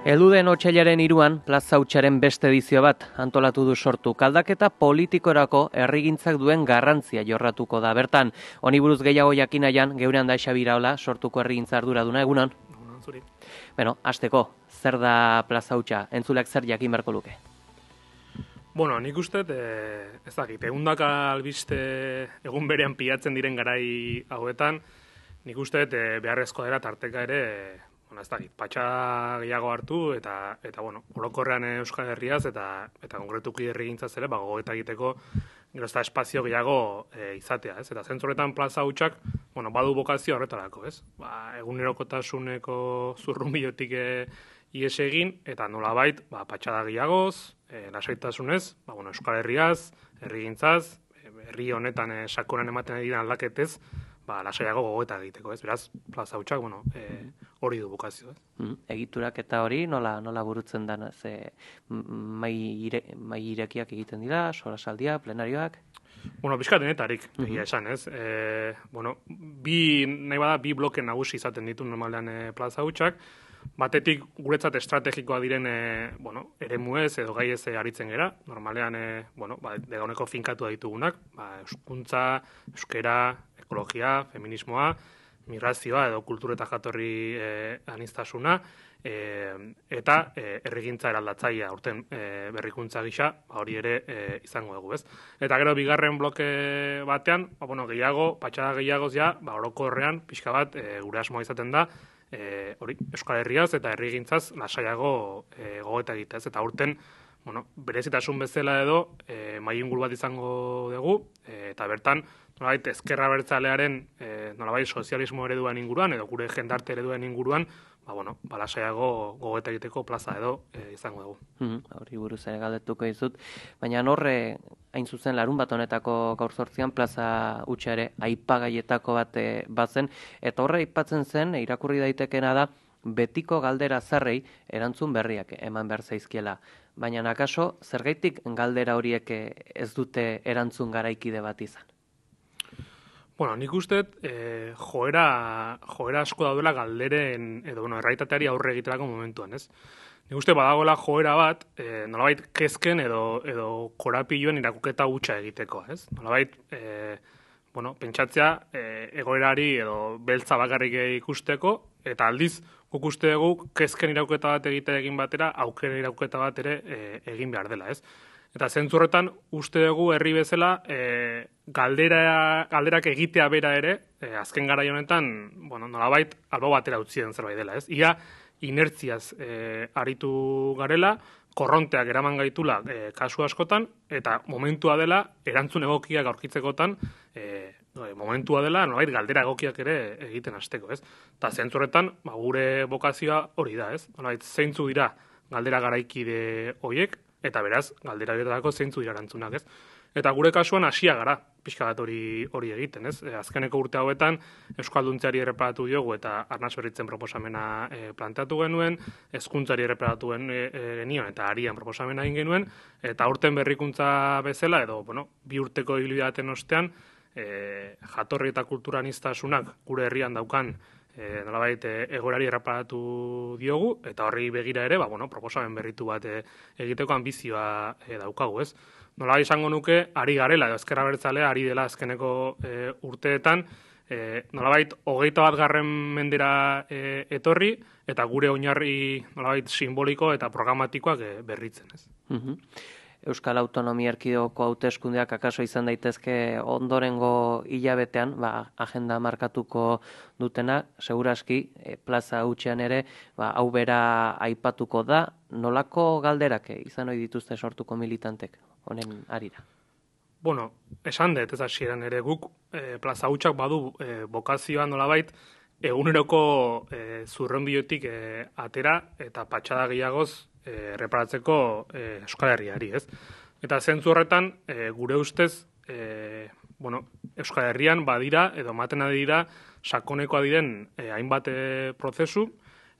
Eluden otxailaren iruan, plaza utxaren beste edizio bat antolatu du sortu. Kaldaketa politikorako errigintzak duen garrantzia jorratuko da. Bertan, honi buruz gehiago jakinaian, geurean da esabiraola sortuko errigintza ardura duna, egunan? Egunon, zuri. Bueno, azteko, zer da plaza utxa? Entzulek zer jakin berko luke? Bueno, nik uste, e, ez dakit, egundaka albiste egun berean pilatzen diren garai hauetan, nik uste e, beharrezko dira tarteka ere, e, bueno, ez dakit, patxa gehiago hartu, eta, eta bueno, orokorrean Euskal Herriaz, eta, eta konkretuki herrigintzaz ere, bago eta egiteko, gero ez espazio gehiago e, izatea, ez? Eta zentzuretan plaza hutsak, bueno, badu bokazio horretarako, ez? Ba, egunerokotasuneko zurrumbiotik e, ies egin, eta nolabait, ba, patxada gehiagoz, e, lasaitasunez, ba, bueno, Euskal Herriaz, herrigintzaz, herri honetan e, sakonan ematen dira aldaketez, ba, lasaiago gogoeta egiteko, ez? Beraz, plaza hutsak, bueno, e, hori du bukazio, ez? Mm, egiturak eta hori nola nola burutzen da, ze mai, ire, mai irekiak egiten dira, sorasaldia, plenarioak? Bueno, bizka denetarik, mm -hmm. esan, ez? E, bueno, bi, nahi bada, bi bloke nagusi izaten ditu normalean e, plaza hutsak, batetik guretzat estrategikoa diren e, bueno, ere muez edo gai ez aritzen gera, normalean e, bueno, ba, degauneko finkatu ditugunak, ba, euskuntza, euskera, ekologia, feminismoa, migrazioa edo kultura eta jatorri e, anistasuna, e, eta e, errigintza eraldatzaia urten e, berrikuntza gisa, ba, hori ere e, izango dugu, ez? Eta gero bigarren bloke batean, ba, bueno, gehiago, patxada gehiagoz ja, ba, oroko horrean, pixka bat, e, gure asmoa izaten da, e, hori, Euskal Herriaz eta herrigintzaz lasaiago e, gogoeta egitez. Eta urten, bueno, berezitasun bezala edo, e, mai inguru bat izango dugu, e, eta bertan, nolabait, ezkerra bertzalearen, e, nolabait, sozialismo ereduan inguruan, edo gure jendarte ereduan inguruan, ba, bueno, balasaiago gogoeta egiteko plaza edo e, izango dugu. Mm hori buruz ere galdetuko dizut, baina horre hain zuzen larun bat honetako gaur sortzian plaza utxa ere aipagaietako bat bazen, eta horre aipatzen zen, irakurri daitekena da, betiko galdera zarrei erantzun berriak eman behar zaizkiela. Baina nakaso, zergaitik galdera horiek ez dute erantzun garaikide bat izan? Bueno, nik uste, e, joera, joera asko daudela galderen, edo, bueno, erraitateari aurre egiterako momentuan, ez? Nik uste, badagoela joera bat, e, nolabait, kezken edo, edo korapilloen irakuketa gutxa egiteko, ez? Nolabait, e, bueno, pentsatzea, e, egoerari edo beltza bakarrik ikusteko, eta aldiz, guk uste dugu, kezken irakuketa bat egite egin batera, aukera irakuketa bat ere e, egin behar dela, ez? Eta zentzurretan, uste dugu herri bezala, e, galdera, galderak egitea bera ere, e, azken gara honetan, bueno, nolabait, albo batera utzien zerbait dela, ez? Ia, inertziaz e, aritu garela, korronteak eraman gaitula e, kasu askotan, eta momentua dela, erantzun egokiak aurkitzekotan, e, momentua dela, nolabait, galdera egokiak ere egiten hasteko, ez? Eta zentzurretan, ba, gure bokazioa hori da, ez? Nolabait, zeintzu dira galdera garaikide hoiek, eta beraz, galdera beretako zeintzu irarantzunak, ez? Eta gure kasuan hasia gara, pixka bat hori, hori egiten, ez? E, azkeneko urte hauetan, Euskalduntziari erreparatu diogu eta arnaz berritzen proposamena e, planteatu genuen, hezkuntzari erreparatu gen, e, e, genion eta arian proposamena egin genuen, eta urten berrikuntza bezala, edo, bueno, bi urteko hiludaten ostean, e, jatorri eta kulturanistasunak gure herrian daukan e, nolabait e, egorari erraparatu diogu, eta horri begira ere, ba, bueno, proposamen berritu bat e, egiteko ambizioa e, daukagu, ez? Nola izango nuke, ari garela, ezkerra bertzalea, ari dela azkeneko e, urteetan, e, nolabait, hogeita bat garren mendera e, etorri, eta gure oinarri nolabait simboliko eta programatikoak e, berritzen, ez? Mm Euskal Autonomia Erkidoko hauteskundeak akaso izan daitezke ondorengo hilabetean, ba, agenda markatuko dutena, seguraski, e, plaza hutsean ere, ba, hau bera aipatuko da, nolako galderak izan ohi dituzte sortuko militantek, honen arira? Bueno, esan dut, ez hasieran ere guk, e, plaza hutsak badu e, bokazioa nolabait, eguneroko e, zurronbiotik e, atera eta patxada gehiagoz e, reparatzeko e, Euskal Herriari, ez? Eta zentzu horretan, e, gure ustez, e, bueno, Euskal Herrian badira, edo maten dira, sakonekoa diren e, hainbat e, prozesu,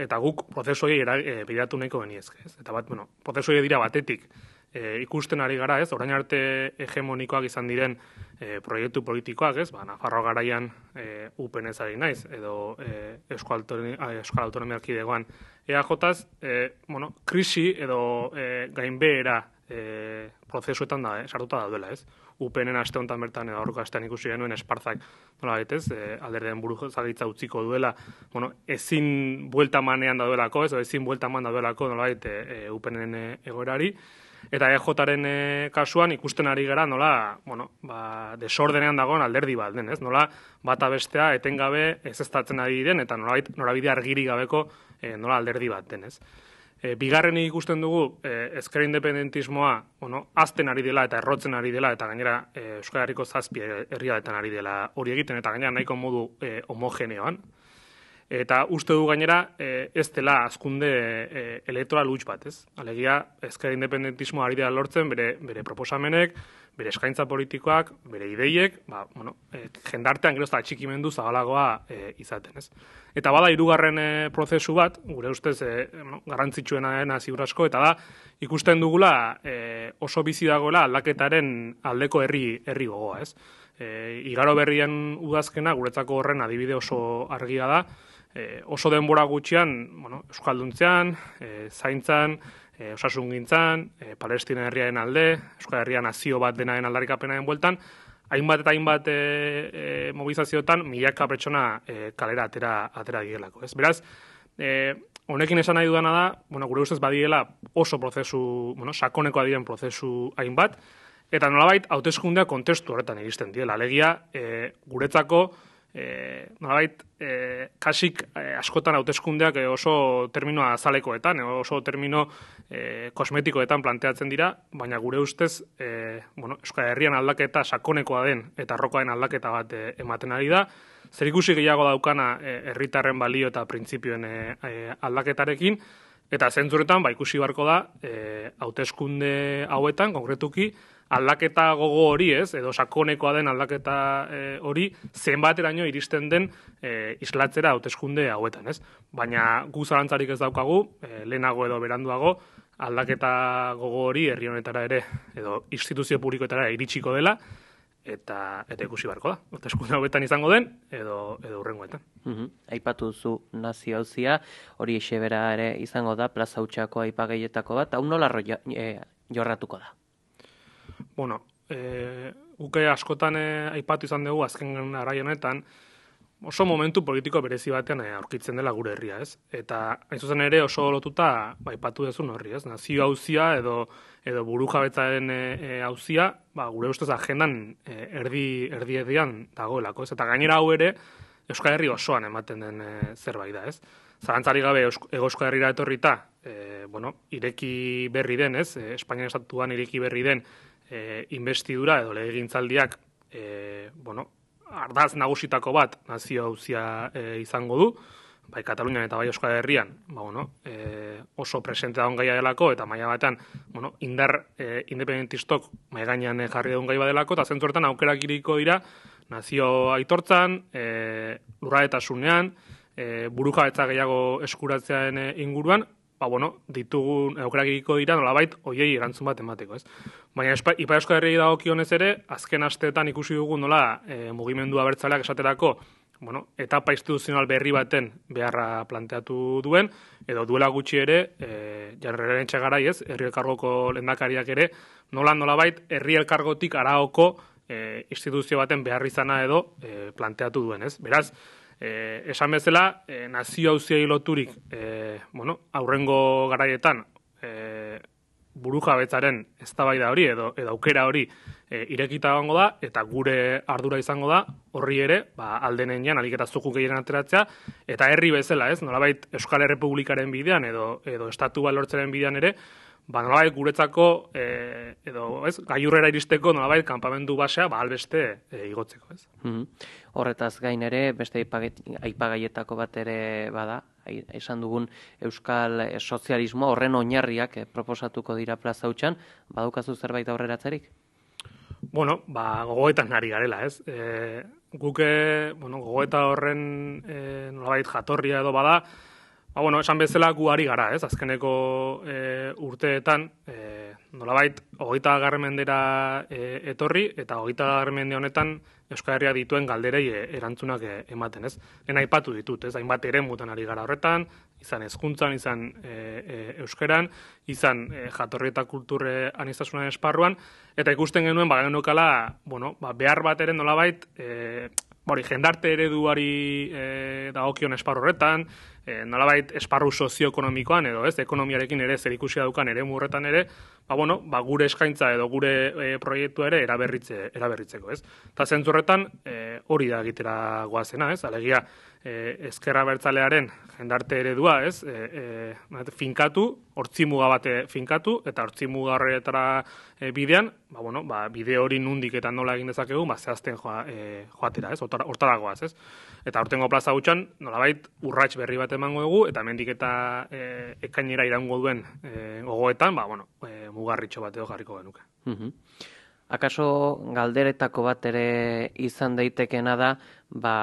eta guk prozesu hori e, behiratu nahiko geniezke, ez? Eta bat, bueno, prozesu dira batetik, e, ikusten ari gara, ez? Orain arte hegemonikoak izan diren e, proiektu politikoak, ez? Ba, Nafarro garaian e, UPN ez ari naiz, edo e, Euskal, Autonomia, Arkidegoan EAJaz, e, bueno, krisi edo e, gainbehera e, prozesuetan da, eh, sartuta daudela, ez? UPNen aste honetan bertan edo aurreko astean ikusi genuen espartzak nola baitez, e, alderdeen buru zagitza utziko duela, bueno, ezin buelta manean daudelako, ez, ezin buelta man daudelako nola baite e, UPNen egoerari, eta EJaren e, kasuan ikusten ari gara nola, bueno, ba, desordenean dagoen alderdi bat den, ez? Nola bata bestea etengabe ez estatzen ari den, eta nola, norabide argiri gabeko e, nola alderdi bat den, ez? E, bigarren ikusten dugu e, ezker independentismoa bueno, azten ari dela eta errotzen ari dela eta gainera e, Euskal Herriko zazpi herriadetan ari dela hori egiten eta gainera nahiko modu e, homogeneoan. Eta uste du gainera e, ez dela azkunde e, elektoral huts bat, ez? Alegia, ezker independentismo ari dela lortzen bere, bere proposamenek, bere eskaintza politikoak, bere ideiek, ba, bueno, e, jendartean gero atxikimendu zabalagoa e, izaten, ez? Eta bada hirugarren e, prozesu bat, gure ustez e, no, garrantzitsuena dena ziurasko, eta da, ikusten dugula e, oso bizi dagoela aldaketaren aldeko herri herri gogoa, ez? E, igaro berrien udazkena, guretzako horren adibide oso argia da, e, oso denbora gutxian, bueno, Euskalduntzean, e, zaintzan, e, osasun gintzan, e, Palestina herriaren alde, Euskal Herria nazio bat denaren aldarikapenaren bueltan, hainbat eta hainbat e, e, mobilizazioetan milaka pertsona e, kalera atera, atera digelako. Ez? Beraz, e, honekin esan nahi dudana da, bueno, gure ustez badiela oso prozesu, bueno, sakoneko adiren prozesu hainbat, eta nolabait, hautezkundea kontestu horretan egisten diela. Alegia, e, guretzako, e, nolabait, e, kasik e, askotan hauteskundeak oso termino azalekoetan, oso termino e, kosmetikoetan planteatzen dira, baina gure ustez, e, bueno, Euskal Herrian aldaketa sakonekoa den eta arrokoaren aldaketa bat e, ematen ari da, zer ikusi gehiago daukana herritarren balio eta printzipioen e, aldaketarekin, eta zentzuretan, ba, ikusi barko da, hauteskunde hauetan, konkretuki, aldaketa gogo hori, ez, edo sakonekoa den aldaketa e, hori, zenbateraino iristen den e, islatzera hauteskunde hauetan, ez? Baina gu zarantzarik ez daukagu, e, lehenago edo beranduago, aldaketa gogo hori herri honetara ere, edo instituzio publikoetara iritsiko dela, eta eta ikusi barko da. Hauteskunde hauetan izango den, edo, edo urrengoetan. Mm Aipatu zu nazio hauzia, hori esebera ere izango da, plaza utxako aipageietako bat, hau nola jorratuko da? Bueno, e, uke askotan e, aipatu izan dugu azken araionetan, oso momentu politiko berezi batean e, aurkitzen dela gure herria, ez? Eta hain zuzen ere oso lotuta ba, aipatu dezun horri, ez? Nazio hauzia edo edo buru jabetzaren hauzia, e, ba, gure ustez agendan e, erdi, erdi erdian dagoelako, ez? Eta gainera hau ere, Euskal Herri osoan ematen den e, zerbait da, ez? Zarantzari gabe Euskal Herriera etorrita, e, bueno, ireki berri den, ez? E, Espainian estatuan ireki berri den, e, investidura edo legegintzaldiak e, bueno, ardaz nagusitako bat nazio hauzia e, izango du, bai Katalunian eta bai Euskal Herrian, ba, bueno, e, oso presente da gaia delako, eta maila batean, bueno, indar e, independentistok mai gainean jarri da gai badelako, eta zentuertan aukerak iriko dira, nazio aitortzan, e, lurra eta sunean, e, buruja gehiago eskuratzean inguruan, ba, bueno, ditugun aukerak egiko dira nolabait hoiei erantzun bat emateko, ez? Baina Ipa Euskal Herri dagokionez ere, azken asteetan ikusi dugu nola e, mugimendu abertzaleak esaterako, bueno, etapa instituzional berri baten beharra planteatu duen, edo duela gutxi ere, e, jarreren txegarai ez, herri elkargoko lendakariak ere, nola nolabait herri elkargotik araoko e, instituzio baten beharri zana edo e, planteatu duen, ez? Beraz, E, esan bezala, e, nazio hauzia loturik, e, bueno, aurrengo garaietan, e, buru jabetzaren ez da hori, edo, edo aukera hori e, irekita gongo da, eta gure ardura izango da, horri ere, ba, aldenen jan, aliketa zuku gehien ateratzea, eta herri bezala, ez, nolabait Euskal Herrepublikaren bidean, edo, edo estatu balortzaren bidean ere, ba, nolabait guretzako, e, edo, ez, gaiurrera iristeko, nolabait, kanpamendu basea, ba, albeste e, igotzeko, ez. Mm Horretaz gain ere, beste aipagaietako bat ere bada, esan dugun euskal e, sozialismo horren oinarriak e, proposatuko dira plaza hutsan, badukazu zerbait aurreratzerik? Bueno, ba, gogoetan nari garela, ez? E, guke, bueno, gogoeta horren e, nolabait jatorria edo bada, Ba, bueno, esan bezala gu ari gara, ez? Azkeneko e, urteetan, e, nolabait, hogeita garremendera e, etorri, eta hogeita garremende honetan Euskal Herria dituen galderei e, erantzunak e, ematen, ez? Ena aipatu ditut, ez? Hainbat ere mutan ari gara horretan, izan hezkuntzan, izan e, e, euskeran, izan e, jatorri eta kulturre anistasunaren esparruan, eta ikusten genuen, ba, genukala, bueno, ba, behar bat ere nolabait, e, Bori, jendarte ereduari e, dagokion esparru horretan, e, nolabait esparru sozioekonomikoan edo ez, ekonomiarekin ere zer ikusia dukan ere murretan ere, ba, bueno, ba, gure eskaintza edo gure e, proiektu ere eraberritze, eraberritzeko, ez. Ta zentzurretan e, hori da egitera goazena, ez, alegia, e, ezkerra bertzalearen jendarte eredua, ez, e, e, finkatu, hortzi muga bate finkatu, eta hortzi muga e, bidean, ba, bueno, ba, bide hori nundik eta nola egin dezakegu, ba, zehazten joa, e, joatera, ez, hortara goaz, ez. Eta hortengo plaza gutxan, nolabait, urrats berri bat emango dugu, eta mendik eta e, ekainera irango duen e, gogoetan, ba, bueno, e, mugarritxo bat edo jarriko genuke. Mm Akaso galderetako bat ere izan daitekena da, ba,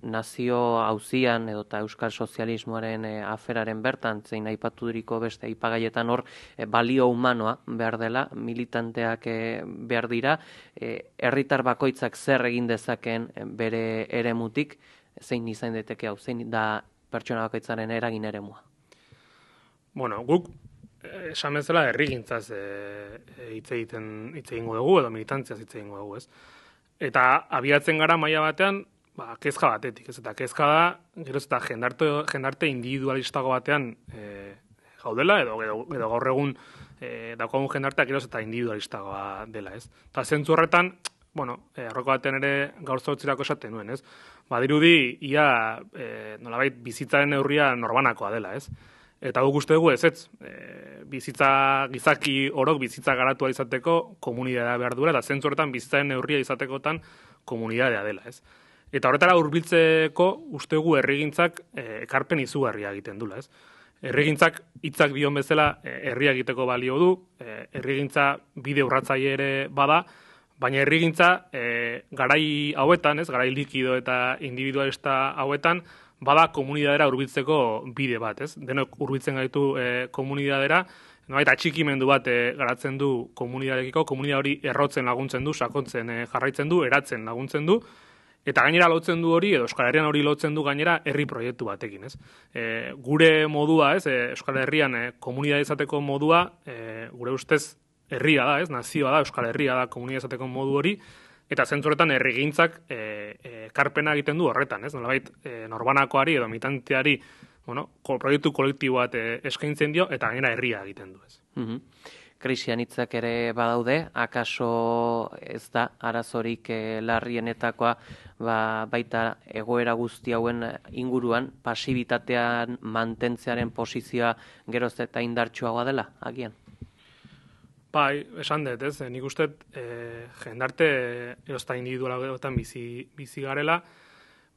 nazio hauzian edo eta euskal sozialismoaren e, aferaren bertan, zein aipatu duriko beste ipagaietan hor, e, balio humanoa behar dela, militanteak e, behar dira, herritar bakoitzak zer egin dezaken bere eremutik, zein izan daiteke hau, zein da pertsona bakoitzaren eragin eremua. Bueno, guk esan bezala herrigintzaz eh, hitz e, egiten hitz egingo dugu edo militantziaz hitz egingo dugu, ez? Eta abiatzen gara maila batean, ba, kezka batetik, ez? Eta kezka da, gero eta jendarte, jendarte individualistago batean e, gaudela, edo, edo, edo gaur egun e, daukagun jendartea gero eta individualistagoa dela, ez? Eta zentzu horretan, bueno, e, arroko batean ere gaur zautzirako esaten nuen, ez? Ba, dirudi, ia, e, nolabait, bizitzaren neurria norbanakoa dela, ez? Eta guk uste dugu ez, ez, e, bizitza gizaki orok bizitza garatua izateko komunidadea behar duela, eta zentzu horretan bizitzaren neurria izatekotan komunidadea dela, ez. Eta horretara hurbiltzeko uste dugu errigintzak e, ekarpen izugarria egiten dula, ez. Errigintzak hitzak bion bezala e, herria egiteko balio du, e, errigintza bide urratzaile ere bada, baina errigintza e, garai hauetan, ez, garai likido eta individualista hauetan, bada komunidadera hurbiltzeko bide bat, ez? Denok hurbiltzen gaitu e, komunidadera, nolait atxikimendu bat e, garatzen du komunidarekiko, komunidad hori errotzen laguntzen du, sakontzen e, jarraitzen du, eratzen laguntzen du, eta gainera lotzen du hori, edo Euskal Herrian hori lotzen du gainera herri proiektu batekin, ez? E, gure modua, ez, e, Euskal Herrian e, komunidad izateko modua, e, gure ustez herria da, ez, nazioa da, Euskal Herria da komunidad izateko modu hori, eta zentzuretan errigintzak e, e, karpena egiten du horretan, ez? Nolabait, e, norbanakoari edo mitanteari, bueno, proiektu kolektibo bat e, eskaintzen dio eta gainera herria egiten du, ez? Mm Krisian hitzak ere badaude, akaso ez da arazorik e, larrienetakoa ba, baita egoera guzti hauen inguruan pasibitatean mantentzearen posizioa geroz eta indartsuagoa dela, agian? Bai, esan dut, ez, nik uste e, jendarte erozta individualagoetan bizi, bizi garela,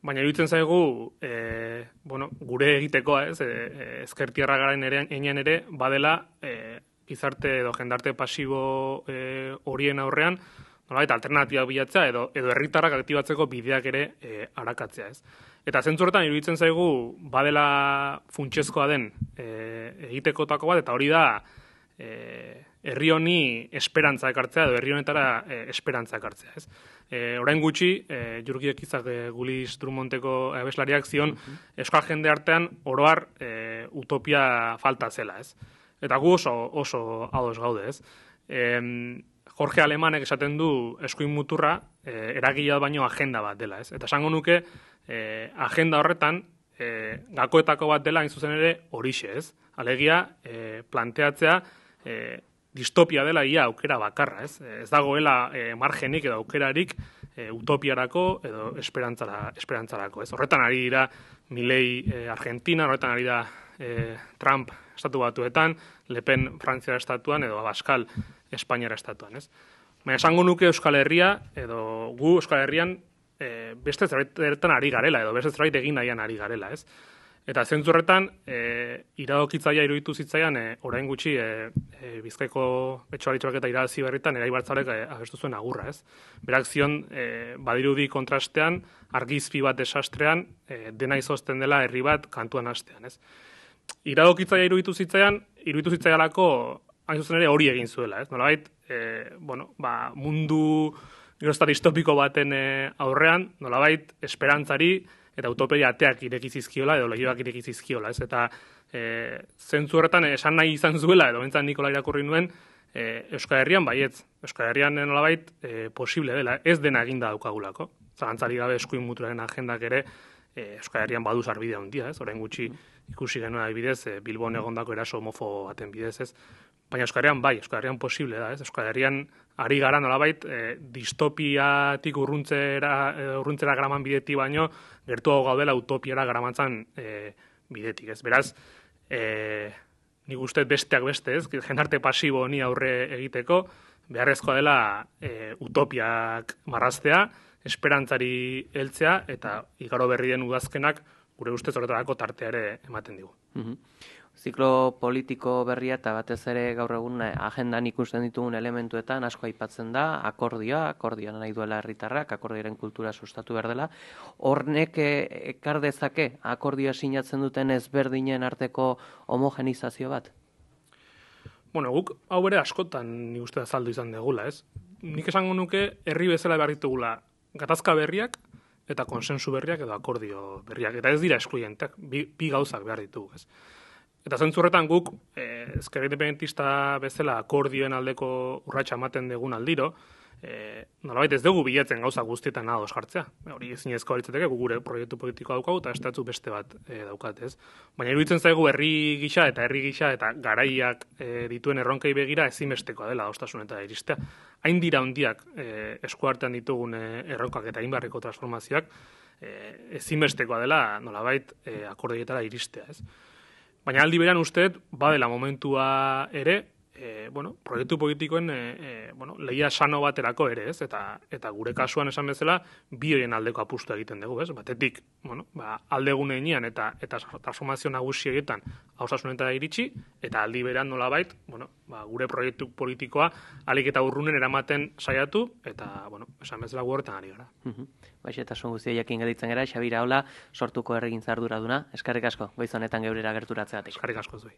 baina iruditzen zaigu, e, bueno, gure egitekoa, ez, e, ezkertierra garen ere, enean ere, badela, e, gizarte edo jendarte pasibo e, horien aurrean, nolabait, alternatiba bilatzea edo edo herritarrak aktibatzeko bideak ere e, arakatzea, ez. Eta zentzurretan iruditzen zaigu badela funtsezkoa den e, egitekotako bat, eta hori da, e, herri honi esperantza ekartzea edo herri honetara e, esperantza ekartzea, ez? E, orain gutxi, e, Jurgiek izak e, Gulis Drumonteko abeslariak zion uh euskal jende artean oroar e, utopia falta zela, ez? Eta gu oso oso ados gaude, ez? E, Jorge Alemanek esaten du eskuin muturra e, eragila baino agenda bat dela, ez? Eta esango nuke e, agenda horretan e, gakoetako bat dela in zuzen ere horixe, ez? Alegia e, planteatzea e, distopia dela ia aukera bakarra, ez? Ez dagoela e, margenik edo aukerarik e, utopiarako edo esperantzara, esperantzarako, ez? Horretan ari dira Milei e, Argentina, horretan ari da e, Trump estatu batuetan, Le Pen Frantzia estatuan edo Abascal Espainiara estatuan, ez? Baina esango nuke Euskal Herria edo gu Euskal Herrian e, beste zerbetan ari garela edo beste zerbait egin nahian ari garela, ez? Eta zentzurretan, e, iradokitzaia iruditu zitzaian, e, orain gutxi, e, e, bizkaiko betxoaritxoak eta irazi berritan, erai bartzarek e, abestu zuen agurra, ez? Berak zion, e, badirudi kontrastean, argizpi bat desastrean, e, dena izozten dela herri bat kantuan hastean, ez? Iradokitzaia iruditu zitzaian, iruditu zitzaialako hain zuzen ere hori egin zuela, ez? Nolabait, e, bueno, ba, mundu gerozta distopiko baten e, aurrean, nolabait, esperantzari eta utopia ateak irekizizkiola edo legioak irekizizkiola, ez? Eta e, zentzu horretan esan nahi izan zuela, edo bentzan Nikola irakurri nuen, e, Euskal Herrian baietz. Euskal Herrian nolabait e, posible dela, ez dena eginda daukagulako. Zalantzari gabe eskuin muturaren agendak ere e, Euskal Herrian badu zarbidea handia, ez? Orain gutxi ikusi genuen adibidez, e, Bilbon egondako eraso homofo baten bidez, ez? Baina Euskal Herrian bai, Euskal Herrian posible da, ez? Euskal Herrian ari gara nolabait e, distopiatik urruntzera, e, urruntzera graman bideti baino, gertuago gaudela utopiara gramatzan e, bidetik, ez? Beraz, e, nik uste besteak beste, ez? Jenarte pasibo honi aurre egiteko, beharrezkoa dela e, utopiak marraztea, esperantzari heltzea eta igaro berri den udazkenak gure ustez horretarako tartea ere ematen digu. Mm Ziklo politiko berria eta batez ere gaur egun eh, agendan ikusten ditugun elementuetan asko aipatzen da, akordioa, akordioa nahi duela herritarrak, akordioaren kultura sustatu behar dela. Hornek eh, ekar dezake akordioa sinatzen duten ezberdinen arteko homogenizazio bat? Bueno, guk hau bere askotan ni uste azaldu izan degula, ez? Nik esango nuke herri bezala behar ditugula gatazka berriak eta konsensu berriak edo akordio berriak. Eta ez dira eskluyenteak, bi, bi gauzak behar ditugu, ez? Eta zentzurretan guk, eh, ezker independentista bezala akordioen aldeko urratxa ematen dugun aldiro, eh, nolabait ez dugu bilatzen gauza guztietan ados jartzea. Hori ezin ezko balitzeteke, gure proiektu politikoa daukagu eta estatzu beste bat e, daukat, ez? Baina iruditzen zaigu herri gisa eta herri gisa eta garaiak e, dituen erronkei begira ezinbestekoa dela ostasun eta iristea. Hain dira hondiak e, eskuartean ditugun e, erronkak eta inbarreko transformazioak e, ezinbestekoa dela nolabait e, akordioetara iristea, ez? Baina aldi beran usteet, badela momentua ere, e, bueno, proiektu politikoen e, e, bueno, lehia sano baterako ere, ez? Eta, eta gure kasuan esan bezala, bi horien aldeko apustu egiten dugu, ez? Batetik, bueno, ba, alde eta, eta transformazio nagusi egiten hausasunetara iritsi, eta aldi beran nola bait, bueno, ba, gure proiektu politikoa alik eta urrunen eramaten saiatu, eta, bueno, esan bezala gu horretan ari gara. Baix, eta son guztia jakin geditzen gara, Xabira Ola, sortuko erregin zardura duna. Eskarrik asko, goizonetan geurera gerturatzeatik. Eskarrik asko zui.